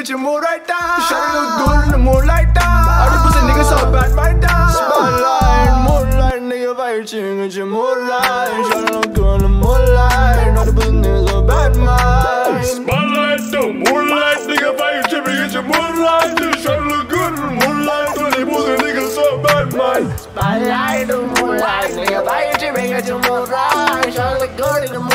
you get your mood right down. Shawty look good in the moonlight down. All the pussy niggas so bad right down. Spotlight, moonlight, nigga, fight you get your moonlight. Shawty look good in the moonlight. All the pussy niggas so bad mind. Spotlight, the moonlight, nigga, fight you get your moonlight. Shawty look good in the moonlight. All the pussy niggas so bad mind. Spotlight, the moonlight, nigga, fight you get your moonlight. Shawty look good in the moonlight.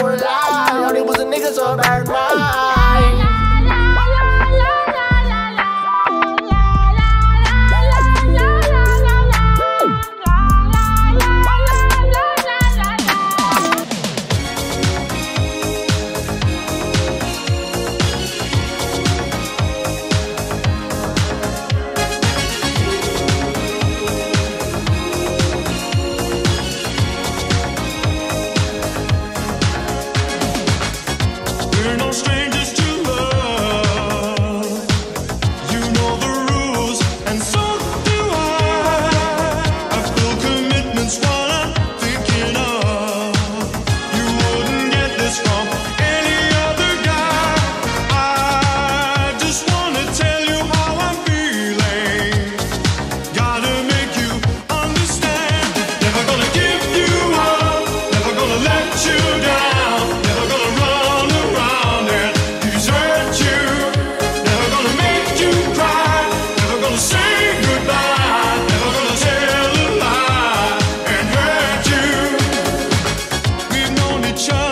We're no strangers. church.